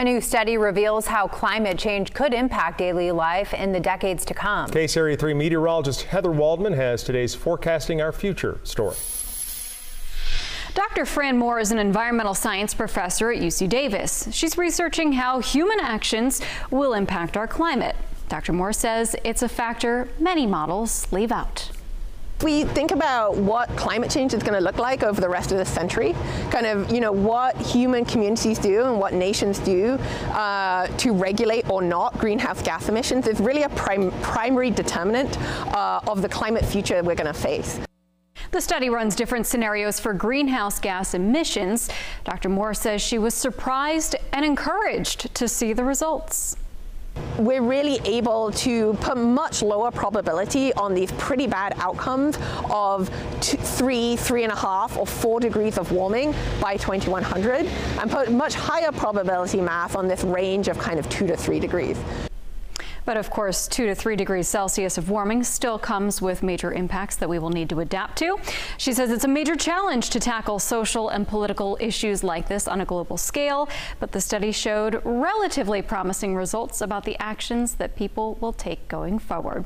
A new study reveals how climate change could impact daily life in the decades to come. KCRA 3 meteorologist Heather Waldman has today's Forecasting Our Future story. Dr. Fran Moore is an environmental science professor at UC Davis. She's researching how human actions will impact our climate. Dr. Moore says it's a factor many models leave out we think about what climate change is going to look like over the rest of the century, kind of, you know, what human communities do and what nations do uh, to regulate or not greenhouse gas emissions is really a prim primary determinant uh, of the climate future we're going to face. The study runs different scenarios for greenhouse gas emissions. Dr. Moore says she was surprised and encouraged to see the results we're really able to put much lower probability on these pretty bad outcomes of two, three, three and a half, or four degrees of warming by 2100, and put much higher probability math on this range of kind of two to three degrees. But of course, two to three degrees Celsius of warming still comes with major impacts that we will need to adapt to. She says it's a major challenge to tackle social and political issues like this on a global scale, but the study showed relatively promising results about the actions that people will take going forward.